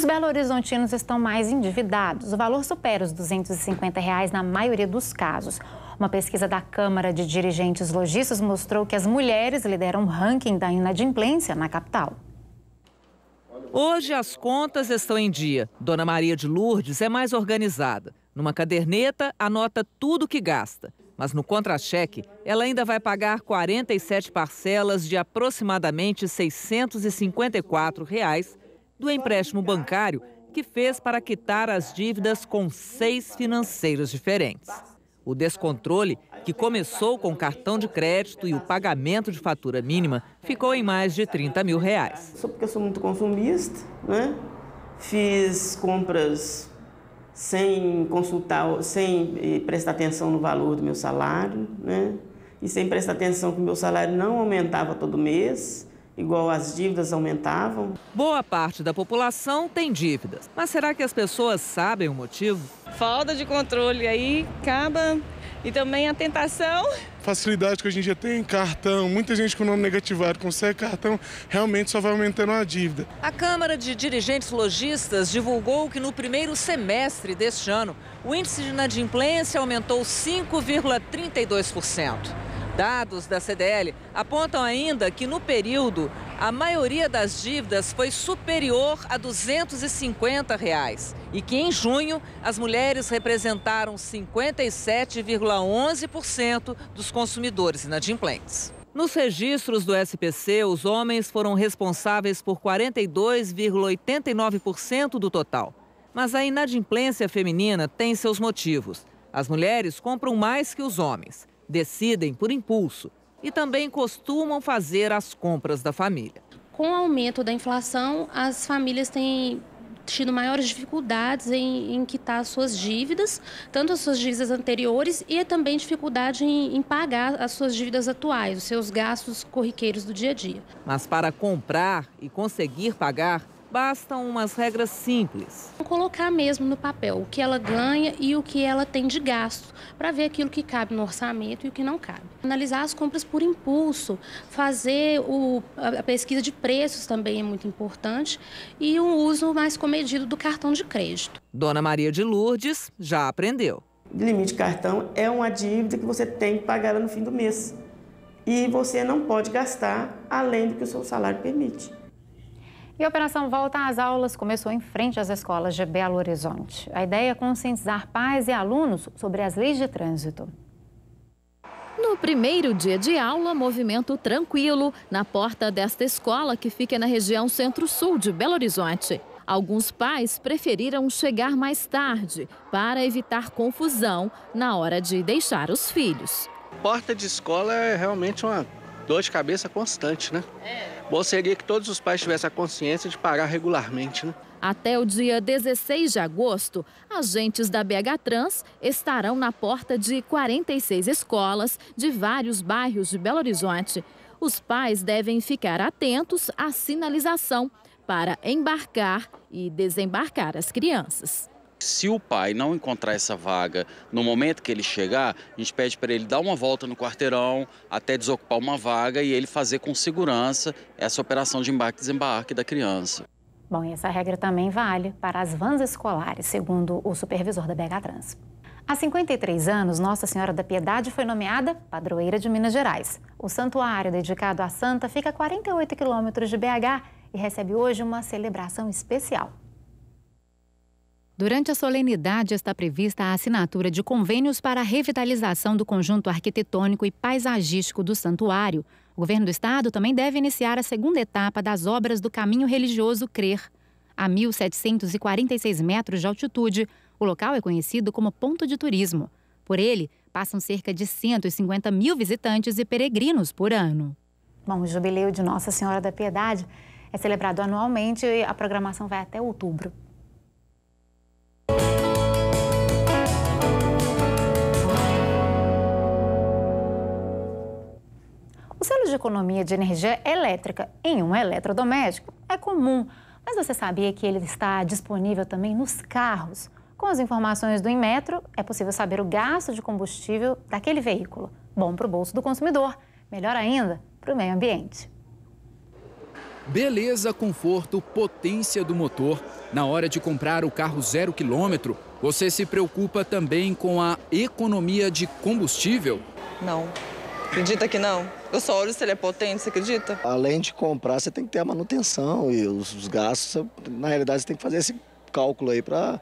os belo-horizontinos estão mais endividados. O valor supera os 250 reais na maioria dos casos. Uma pesquisa da Câmara de Dirigentes Logistas mostrou que as mulheres lideram o ranking da inadimplência na capital. Hoje as contas estão em dia. Dona Maria de Lourdes é mais organizada. Numa caderneta, anota tudo que gasta. Mas no contra-cheque, ela ainda vai pagar 47 parcelas de aproximadamente 654 reais do empréstimo bancário que fez para quitar as dívidas com seis financeiros diferentes. O descontrole, que começou com cartão de crédito e o pagamento de fatura mínima, ficou em mais de 30 mil reais. Só porque eu sou muito consumista, né? Fiz compras sem consultar, sem eh, prestar atenção no valor do meu salário, né? E sem prestar atenção que o meu salário não aumentava todo mês, igual as dívidas aumentavam. Boa parte da população tem dívidas, mas será que as pessoas sabem o motivo? Falta de controle aí acaba e também a tentação. Facilidade que a gente já tem, cartão, muita gente com nome negativado consegue cartão, realmente só vai aumentando a dívida. A Câmara de Dirigentes Logistas divulgou que no primeiro semestre deste ano, o índice de inadimplência aumentou 5,32%. Dados da CDL apontam ainda que no período a maioria das dívidas foi superior a 250 reais, e que em junho as mulheres representaram 57,11% dos consumidores inadimplentes. Nos registros do SPC, os homens foram responsáveis por 42,89% do total. Mas a inadimplência feminina tem seus motivos. As mulheres compram mais que os homens decidem por impulso e também costumam fazer as compras da família. Com o aumento da inflação, as famílias têm tido maiores dificuldades em, em quitar suas dívidas, tanto as suas dívidas anteriores e também dificuldade em, em pagar as suas dívidas atuais, os seus gastos corriqueiros do dia a dia. Mas para comprar e conseguir pagar, bastam umas regras simples. Colocar mesmo no papel o que ela ganha e o que ela tem de gasto, para ver aquilo que cabe no orçamento e o que não cabe. Analisar as compras por impulso, fazer o, a pesquisa de preços também é muito importante e o uso mais comedido do cartão de crédito. Dona Maria de Lourdes já aprendeu. Limite de cartão é uma dívida que você tem que pagar no fim do mês. E você não pode gastar além do que o seu salário permite. E a Operação Volta às Aulas começou em frente às escolas de Belo Horizonte. A ideia é conscientizar pais e alunos sobre as leis de trânsito. No primeiro dia de aula, movimento tranquilo na porta desta escola que fica na região centro-sul de Belo Horizonte. Alguns pais preferiram chegar mais tarde para evitar confusão na hora de deixar os filhos. Porta de escola é realmente uma dor de cabeça constante, né? É. Bom seria que todos os pais tivessem a consciência de pagar regularmente, né? Até o dia 16 de agosto, agentes da BH Trans estarão na porta de 46 escolas de vários bairros de Belo Horizonte. Os pais devem ficar atentos à sinalização para embarcar e desembarcar as crianças. Se o pai não encontrar essa vaga no momento que ele chegar, a gente pede para ele dar uma volta no quarteirão até desocupar uma vaga e ele fazer com segurança essa operação de embarque e desembarque da criança. Bom, e essa regra também vale para as vans escolares, segundo o supervisor da BH Trans. Há 53 anos, Nossa Senhora da Piedade foi nomeada padroeira de Minas Gerais. O santuário dedicado à santa fica a 48 quilômetros de BH e recebe hoje uma celebração especial. Durante a solenidade está prevista a assinatura de convênios para a revitalização do conjunto arquitetônico e paisagístico do santuário. O governo do estado também deve iniciar a segunda etapa das obras do caminho religioso Crer. A 1.746 metros de altitude, o local é conhecido como ponto de turismo. Por ele, passam cerca de 150 mil visitantes e peregrinos por ano. Bom, o jubileu de Nossa Senhora da Piedade é celebrado anualmente e a programação vai até outubro. O selo de economia de energia elétrica em um eletrodoméstico é comum, mas você sabia que ele está disponível também nos carros? Com as informações do Inmetro, é possível saber o gasto de combustível daquele veículo. Bom para o bolso do consumidor, melhor ainda, para o meio ambiente. Beleza, conforto, potência do motor. Na hora de comprar o carro zero quilômetro, você se preocupa também com a economia de combustível? Não. Acredita que não? Eu só olho se ele é potente, você acredita? Além de comprar, você tem que ter a manutenção e os, os gastos. Na realidade, você tem que fazer esse cálculo aí para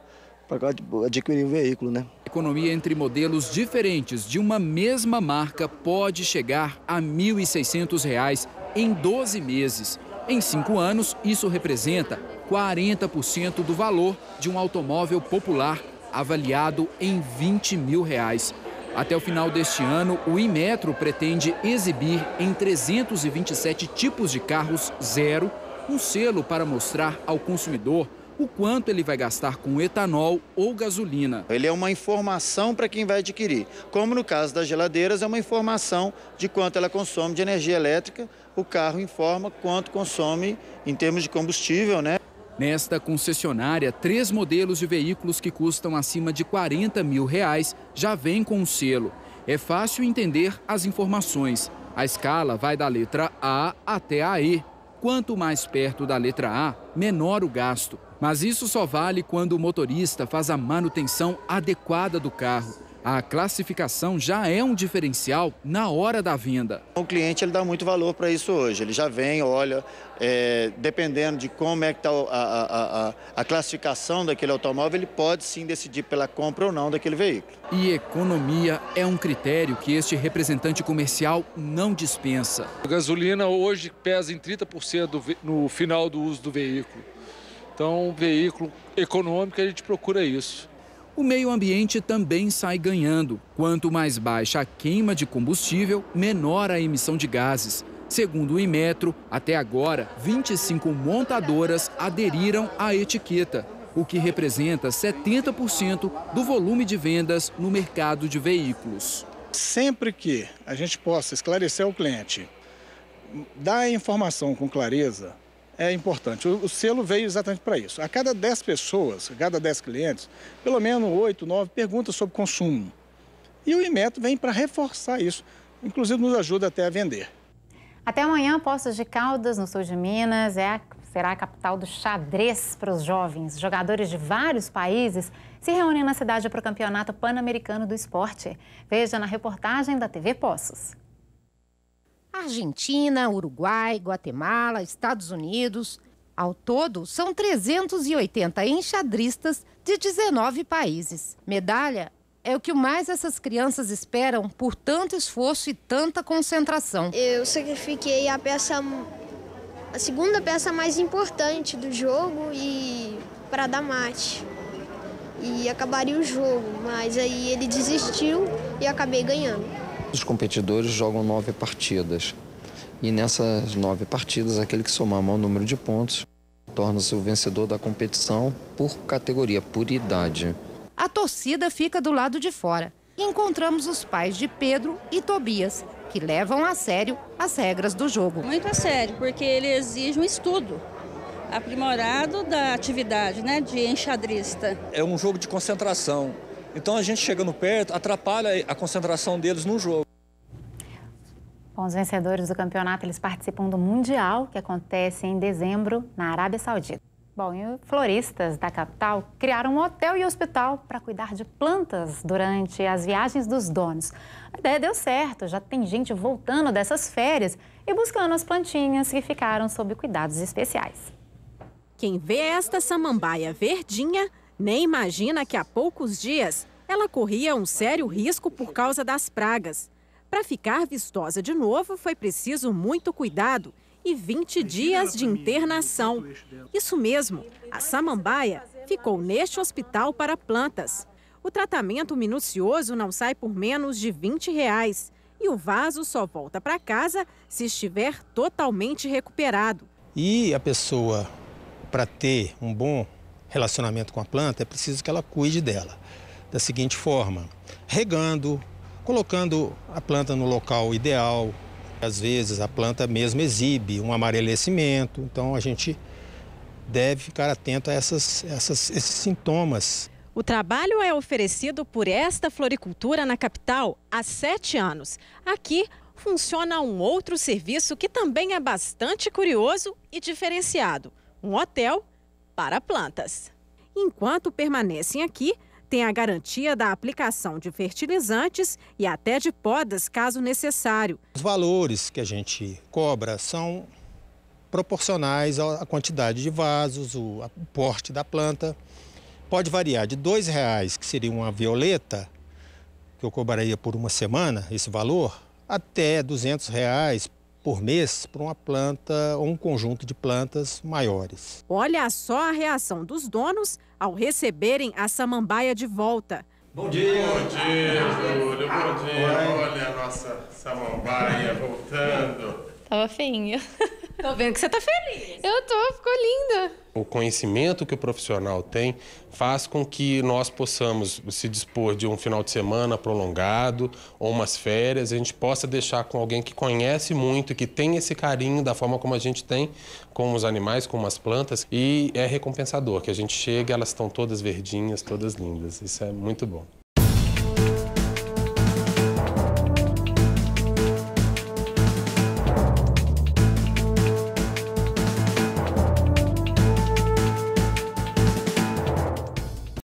adquirir o veículo, né? economia entre modelos diferentes de uma mesma marca pode chegar a R$ 1.600 em 12 meses. Em cinco anos, isso representa 40% do valor de um automóvel popular avaliado em 20 mil reais. Até o final deste ano, o Imetro pretende exibir em 327 tipos de carros zero um selo para mostrar ao consumidor o quanto ele vai gastar com etanol ou gasolina. Ele é uma informação para quem vai adquirir. Como no caso das geladeiras, é uma informação de quanto ela consome de energia elétrica. O carro informa quanto consome em termos de combustível, né? Nesta concessionária, três modelos de veículos que custam acima de 40 mil reais já vêm com um selo. É fácil entender as informações. A escala vai da letra A até a E. Quanto mais perto da letra A, menor o gasto. Mas isso só vale quando o motorista faz a manutenção adequada do carro. A classificação já é um diferencial na hora da venda. O cliente ele dá muito valor para isso hoje. Ele já vem, olha, é, dependendo de como é que está a, a, a, a, classificação daquele automóvel, ele pode sim decidir pela compra ou não daquele veículo. E economia é um critério que este representante comercial não dispensa. A gasolina hoje pesa em 30% no final do uso do veículo. Então, um veículo econômico, a gente procura isso. O meio ambiente também sai ganhando. Quanto mais baixa a queima de combustível, menor a emissão de gases. Segundo o Imetro, até agora, 25 montadoras aderiram à etiqueta, o que representa 70% do volume de vendas no mercado de veículos. Sempre que a gente possa esclarecer ao cliente, dar a informação com clareza, é importante. O, o selo veio exatamente para isso. A cada 10 pessoas, a cada 10 clientes, pelo menos 8, 9 perguntam sobre consumo. E o Imetro vem para reforçar isso. Inclusive nos ajuda até a vender. Até amanhã, Poços de Caldas, no sul de Minas, é a, será a capital do xadrez para os jovens. Jogadores de vários países se reúnem na cidade para o Campeonato Pan-Americano do Esporte. Veja na reportagem da TV Poços. Argentina, Uruguai, Guatemala, Estados Unidos. Ao todo, são 380 enxadristas de 19 países. Medalha é o que mais essas crianças esperam por tanto esforço e tanta concentração. Eu sacrifiquei a peça, a segunda peça mais importante do jogo e para dar mate. E acabaria o jogo, mas aí ele desistiu e acabei ganhando. Os competidores jogam nove partidas. E nessas nove partidas, aquele que somar maior número de pontos torna-se o vencedor da competição por categoria, por idade. A torcida fica do lado de fora. Encontramos os pais de Pedro e Tobias, que levam a sério as regras do jogo. Muito a sério, porque ele exige um estudo aprimorado da atividade, né, de enxadrista. É um jogo de concentração. Então a gente chegando perto atrapalha a concentração deles no jogo. Bom, os vencedores do campeonato eles participam do Mundial, que acontece em dezembro na Arábia Saudita. Bom, e floristas da capital criaram um hotel e hospital para cuidar de plantas durante as viagens dos donos. A ideia deu certo, já tem gente voltando dessas férias e buscando as plantinhas que ficaram sob cuidados especiais. Quem vê esta samambaia verdinha nem imagina que há poucos dias ela corria um sério risco por causa das pragas. Para ficar vistosa de novo, foi preciso muito cuidado e 20 dias de internação. Isso mesmo, a samambaia ficou neste hospital para plantas. O tratamento minucioso não sai por menos de 20 reais e o vaso só volta para casa se estiver totalmente recuperado. E a pessoa, para ter um bom relacionamento com a planta, é preciso que ela cuide dela. Da seguinte forma: regando, colocando a planta no local ideal. Às vezes a planta mesmo exibe um amarelecimento, então a gente deve ficar atento a essas, essas, esses sintomas. O trabalho é oferecido por esta floricultura na capital há sete anos. Aqui, funciona um outro serviço que também é bastante curioso e diferenciado: um hotel para plantas. Enquanto permanecem aqui, tem a garantia da aplicação de fertilizantes e até de podas, caso necessário. Os valores que a gente cobra são proporcionais à quantidade de vasos, o porte da planta. Pode variar de R$ reais, que seria uma violeta, que eu cobraria por uma semana esse valor, até 200 reais por mês por uma planta ou um conjunto de plantas maiores. Olha só a reação dos donos ao receberem a samambaia de volta. Bom dia! Bom dia, Júlio. Bom dia. Olha a nossa samambaia voltando. Tava feinha. Tô vendo que você tá feliz. Eu tô, ficou linda. O conhecimento que o profissional tem faz com que nós possamos se dispor de um final de semana prolongado ou umas férias, a gente possa deixar com alguém que conhece muito, que tem esse carinho da forma como a gente tem com os animais, com as plantas, e é recompensador que a gente chega, elas estão todas verdinhas, todas lindas. Isso é muito bom.